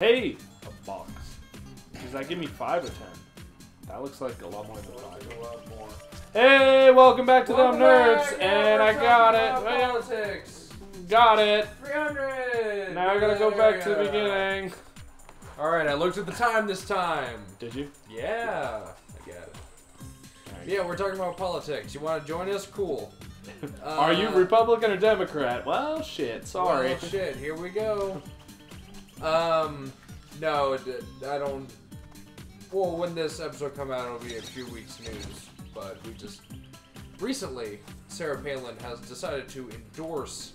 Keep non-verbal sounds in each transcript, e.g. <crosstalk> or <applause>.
Hey, a box. Does that give me five or ten? That looks like a lot more than five. a lot more. Hey, welcome back to Welcome them nerds, back, and I got it. talking Well, about Politics. Got it. 300. Now I gotta go back to the beginning. All right, I looked at the time this time. Did you? Yeah, I get it. Yeah, we're talking about politics. You want to join us? Cool. <laughs> Are you Uh, Republican or Democrat? Well, shit. Sorry. Well, shit, here we go. <laughs> Um, no, I don't. Well, when this episode come out, it'll be a few weeks news. But we just recently, Sarah Palin has decided to endorse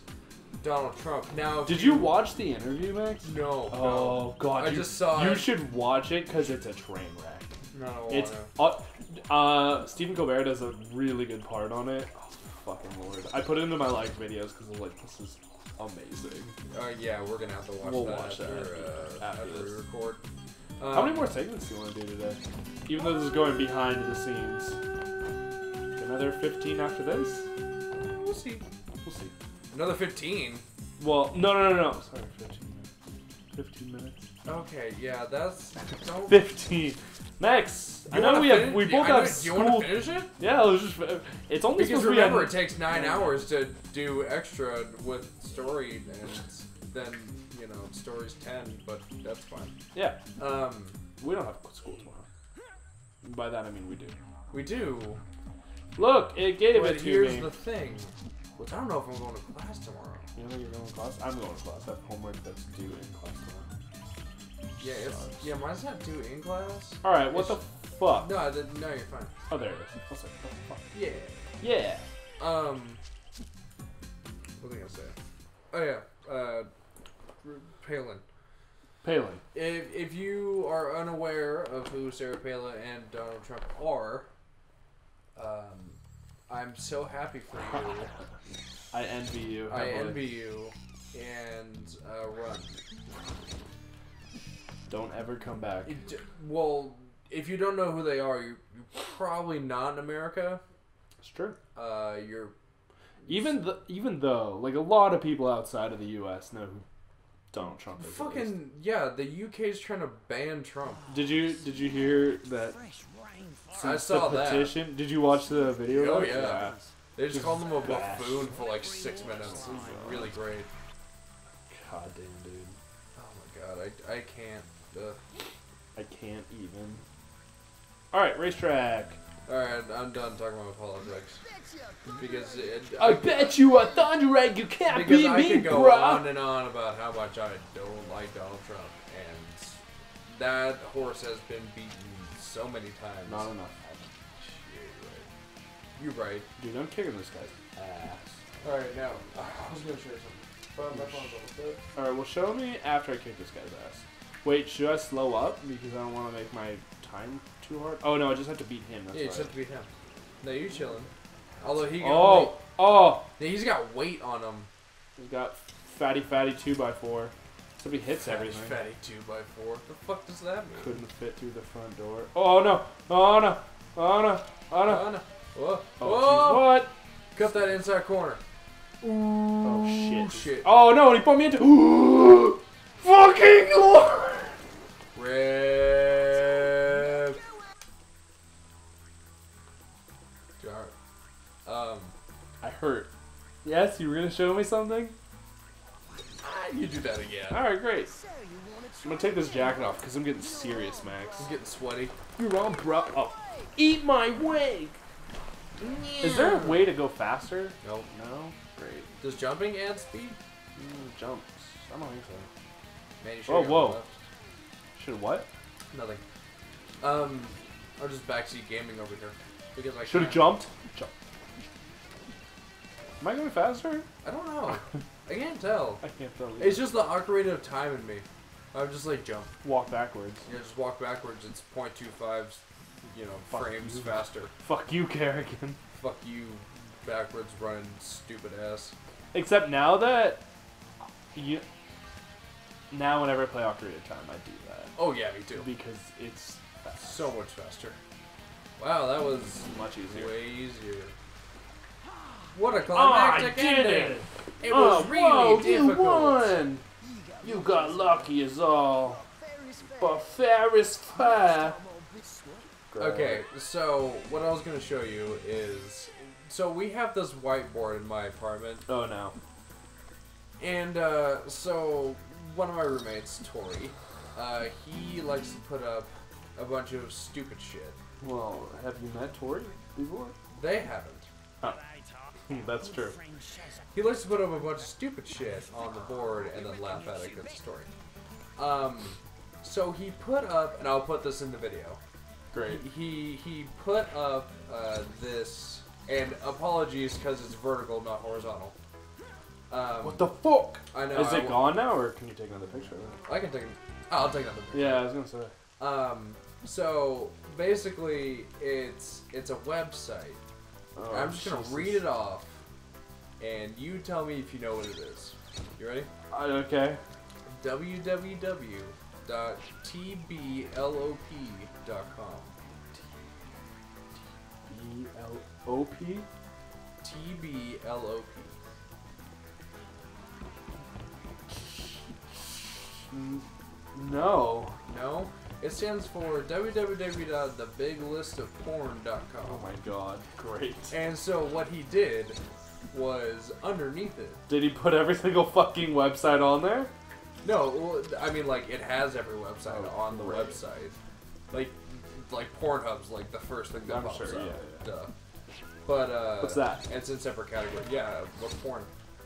Donald Trump. Now, Did you watch the interview, Max? No. Oh God! I you, just saw You it. should watch it because it's a train wreck. No, It's uh, uh, Stephen Colbert does a really good part on it. Oh, fucking lord! I put it into my like videos because I'm like, this is amazing. Uh, yeah, we're gonna have to watch We'll that watch after, that uh, after after, we record. Um, How many more segments do you want to do today? Even though this is going behind the scenes. Another 15 after this? We'll see. We'll see. Another 15. Well, no, no, no, no. Sorry, 15 minutes. 15 minutes. Okay, yeah, that's. Don't. 15. Next. I You know we have. We both have Do you want school. to finish it? Yeah, let's just. It's only Because remember, it takes nine hours to do extra with story, and then you know story's ten, but that's fine. Yeah, Um, we don't have school tomorrow. By that I mean we do. we do. Look, it gave But it to here's me. the thing. I don't know if I'm going to class tomorrow. You know you're going to class? I'm going to class. I have homework that's due in class tomorrow. Yeah, it's Sucks. yeah. Mine's not due in class. Alright, what the fuck? No, no, you're fine. Oh, there it is. I was like, what the fuck? Yeah. Yeah. Um. What was I gonna say? Oh yeah. Uh, Palin. Palin. If, if you are unaware of who Sarah Palin and Donald Trump are, um, I'm so happy for you. <laughs> I envy you. I heavily. envy you. And uh, run. Don't ever come back. It, well, if you don't know who they are, you're, you're probably not in America. It's true. Uh, you're Even the, even though, like a lot of people outside of the U.S. know who Donald Trump is. fucking yeah. The UK's trying to ban Trump. <sighs> Did you did you hear that? I saw the that. Did you watch the video? Oh, of it? yeah. They just called him a buffoon for like six minutes. It was really great. God damn, dude. Oh my god, I, I can't. Uh, I can't even. All right, racetrack. All right, I'm done talking about politics because it, I bet you a thunder egg you can't because beat I me, could go bruh. on and on about how much I don't like Donald Trump, and that horse has been beaten so many times. Not enough. You're right. Dude, I'm kicking this guy's ass. All right, now <sighs> I was gonna show you something. But my phone's almost dead. All right, well, show me after I kick this guy's ass. Wait, should I slow up because I don't want to make my time too hard? Oh no, I just have to beat him. That's Yeah, you just have to beat him. No, you're chilling. Although he got Oh, oh, weight. he's got weight on him. he's got fatty, fatty two by four. So he hits Fatty, everything. Fatty two by four. The fuck does that mean? Couldn't fit through the front door. Oh no! Oh no! Oh no! Oh no! Oh, no. Whoa. Oh, Whoa. what? Cut that inside corner. Oh shit! shit. Oh no! He put me into. <gasps> Fucking lord! Rip. Jar. Um. I hurt. Yes, you were gonna show me something. ah, You do that again. All right, great. I'm gonna take this jacket off because I'm getting serious, Max. I'm getting sweaty. You're on, bro. Oh, eat my wig. Is there a way to go faster? Nope. No. Great. Does jumping add speed? Mm, jumps. I don't think so. Man, you Oh, should whoa. Should what? Nothing. Um, I'm just backseat gaming over here because I Should have jumped. Jump. Am I going faster? I don't know. <laughs> I can't tell. I can't tell. It's just the ocarina of time in me. I'm just like jump. walk backwards. Yeah, just walk backwards. It's 0.25, you know, Fuck frames you. faster. Fuck you, Kerrigan. Fuck you, backwards running stupid ass. Except now that you, now whenever I play Ocarina of Time, I do that Oh yeah, me too. because it's fast. So much faster. Wow, that was much easier. way easier. What a Oh, I climactic did ending! it! It was oh, really whoa, difficult. You won! You got lucky as all. But fair is fair. Okay, so what I was gonna show you is, so we have this whiteboard in my apartment, Oh no. and uh, so one of my roommates, Tori, uh, he likes to put up a bunch of stupid shit. Well, have you met Tori before? They haven't. Hmm, That's true. He likes to put up a bunch of stupid shit on the board and then laugh at it because it's Tori. Um, so he put up, and I'll put this in the video. Great. He he put up uh, this, and apologies because it's vertical, not horizontal. Um, What the fuck? I know. Is I it wa- gone now, or can you take another picture? I can take. I'll take another. picture. Yeah, I was gonna say. Um. So basically, it's it's a website. Oh, I'm just gonna read it off, and you tell me if you know what it is. You ready? Uh, okay. www.tblop.com. B L O P. TBLOP. N- No. No, it stands for www.thebiglistofporn.com. Oh my god. Great. And so what he did was underneath it. Did he put every single fucking website on there? No, well, I mean like it has every website Oh, on the great. website. Like like Pornhub's like the first thing that I'm pops sure, up. yeah, yeah. But uh What's that? It's in separate category. Yeah, what's porn?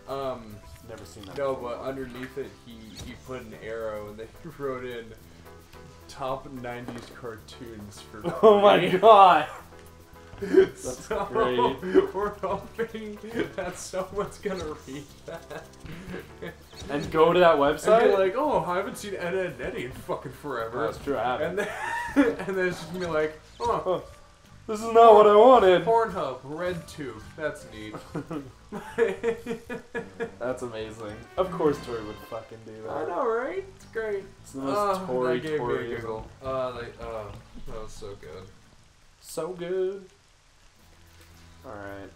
Um Never seen that. no, before. but underneath it he he put an arrow and they <laughs> wrote in top 90s cartoons for <laughs> Oh my god. <laughs> That's great. We're hoping that someone's gonna read that. And go to that And website. be like, oh, I haven't seen Ed, Ed and Eddie in fucking forever. That's true. I haven't. and then, and then it's just gonna be like, oh, Oh, this is not what I wanted. Pornhub, RedTube. That's neat. <laughs> <laughs> That's amazing. Of course, Tori would fucking do that. I know, right? It's great. It's the most Oh, Tori that gave me a giggle. Uh, like, oh, that was so good. So good. All right.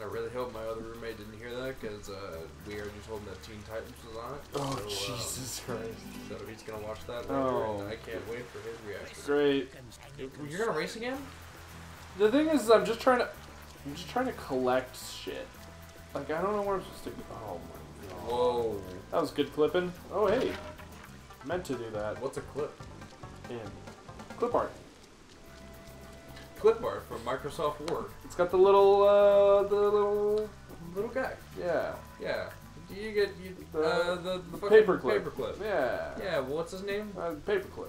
I really hope my other roommate didn't hear that because uh, we already told him that Teen Titans was on it. Oh so, uh, Jesus Christ. So he's gonna watch that later, Oh. and I can't wait for his reaction. Great. You're gonna race again? The thing is, I'm just trying to, I'm just trying to collect shit. Like I don't know where I'm supposed to. Oh my god. Whoa. That was good clipping. Oh hey. Meant to do that. What's a clip? In clip art. Clip art from Microsoft Word. It's got the little, uh, the little, Little guy. yeah, Yeah. Do you get you, The- uh, the, the paperclip. Paperclip. yeah, Yeah. Well, what's his name? Uh, paperclip.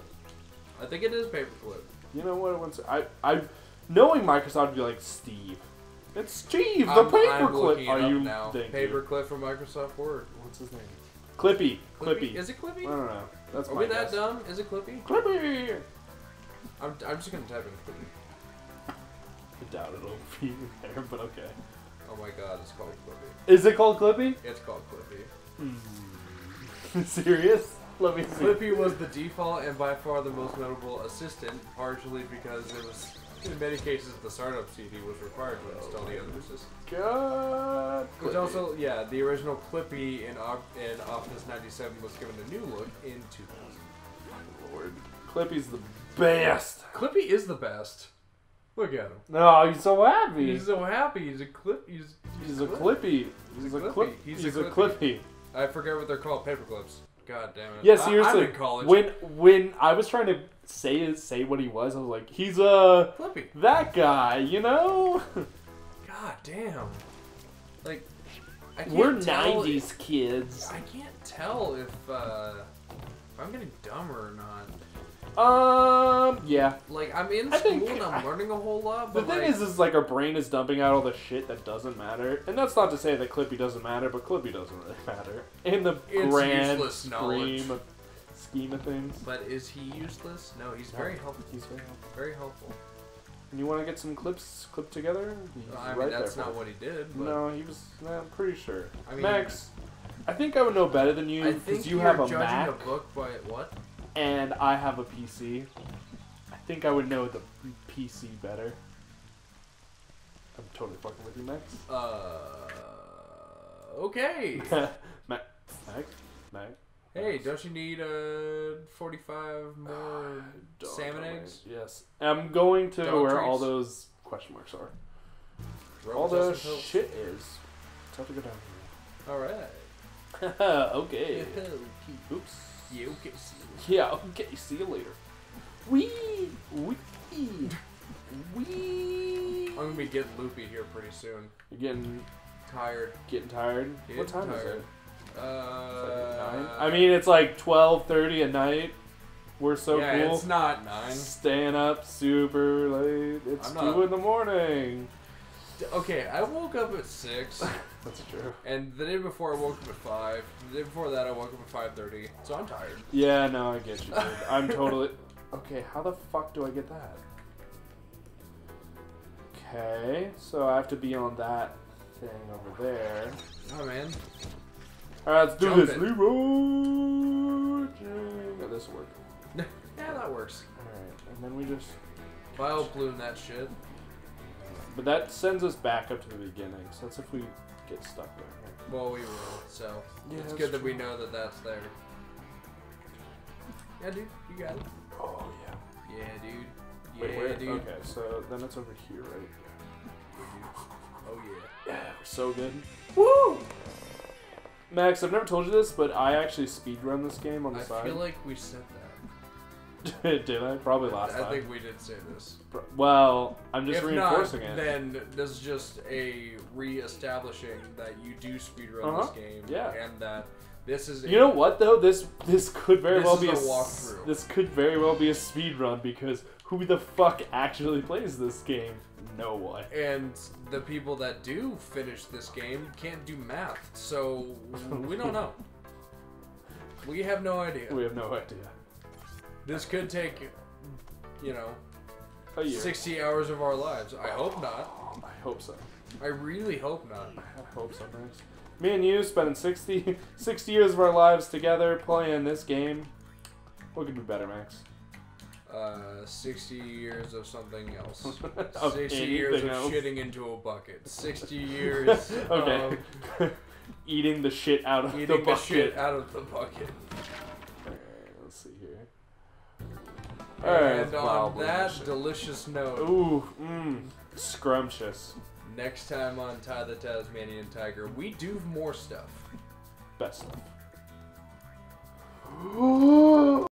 I think it is paperclip. You know what? Once I, I, knowing Microsoft would be like Steve. It's Steve, the I'm, I'm paperclip. looking it Are up you? now? Thank you. Paperclip from Microsoft Word. What's his name? Clippy. Clippy. Is it Clippy? I don't know. That's Are my we that guess. dumb? Is it Clippy? Clippy. I'm, I'm just gonna type in Clippy. I doubt it'll <laughs> be there, but okay. Oh my god, it's called Clippy. Is it called Clippy? It's called Clippy. Hmm. <laughs> Serious? Let me see. Clippy was the default and by far the most notable assistant, partially because it was, in many cases, the startup CD was required to install the other assistant. God. Which Clippy. also, yeah, the original Clippy in, Op- in Office 97 was given a new look in 2000. Lord. Clippy's the best. Clippy is the best. Look at him. No, he's so happy. He's so happy. He's a clip. He's, He's a. Clippy. He's He's a a Clippy. He's He's a a Clippy. Clippy. I forget what they're called. Paperclips. God damn it. Yeah, seriously. College. When when I was trying to say say what he was, I was like, he's a Clippy. that guy, you know. God damn. Like, I We're tell '90s kids. I can't tell if uh, if I'm getting dumber or not. Um, yeah. Like I'm in I school think- and I'm learning a whole lot, The but thing like, is, is like our brain is dumping out all the shit that doesn't matter, and that's not to say that Clippy doesn't matter, but Clippy doesn't really <laughs> matter in the grand scheme of, scheme of things. but is he useless? No, he's very helpful. He's very helpful. Very helpful. And you want to get some clips clipped together? He's I mean, right that's not what he did. But No, he was. nah, I'm pretty sure. I mean- Max, I think I would know better than I you because you have a judging Mac a book by what? And I have a PC. I think I would know the PC better. I'm totally fucking with you, Max. Uh, okay. Mac, Mac, Mac. Hey, don't you need uh 45 more <sighs> Don't salmon eggs? Yes. I'm going to Dog where all those question marks are. Roll all Hills. shit is. It's have to go down here. All right. here. <laughs> okay. <laughs> Oops. Yeah, okay. see Yeah, okay. See you later. Wee! Wee! Wee! I'm gonna be getting loopy here pretty soon. You're getting, Tired. getting tired? Getting what time is it? Uh, like nine? I mean, it's like 12.30 at night. We're so yeah, cool. it's not nine. Staying up super late. It's I'm not- 2 in the morning. Okay, I woke up at six, <laughs> That's true. and the day before I woke up at five. The day before that, I woke up at five thirty. So I'm tired. Yeah, no, I get you, dude. I'm totally. <laughs> Okay, how the fuck do I get that? Okay, so I have to be on that thing over there. Oh man. Alright, let's do Jump this. it. Leeroy Jenkins. Oh, this work. <laughs> Yeah, that works. Alright, and then we just. Bio balloon that shit. But that sends us back up to the beginning, so that's if we get stuck there. Well, we will. So Yeah, it's that's good that we know that that's there. Yeah, dude, you got it. Oh, yeah. Yeah, dude. Yeah, Wait, where? dude. Okay, so then it's over here, right? Oh yeah. Yeah, we're so good. Woo! Max, I've never told you this, but I actually speedrun this game on the I side. I feel like we said that. <laughs> Did I? Probably last I time. think we did say this. Well, I'm just if reinforcing not, it. then this is just a re-establishing that you do speedrun Uh-huh. this game, Yeah. and that this is. You know what though? This this could very This well be a walkthrough. This could very well be a speedrun because who the fuck actually plays this game? No one. And the people that do finish this game can't do math, so <laughs> we don't know. We have no idea. We have no idea. This could take, you know, A year. 60 hours of our lives. I hope not. I hope so. I really hope not. I hope so, Max. Me and you spending 60, 60 years of our lives together playing this game. What could be better, Max? Uh, 60 years of something else. <laughs> Of 60 years of else. shitting into a bucket. 60 <laughs> years okay. of <laughs> eating the shit out of the bucket. eating the, shit out of the bucket. Alright, and on that delicious note, Ooh, mmm, scrumptious. next time on Ty the Tasmanian Tiger, we do more stuff. Best stuff. <gasps> <gasps> <laughs>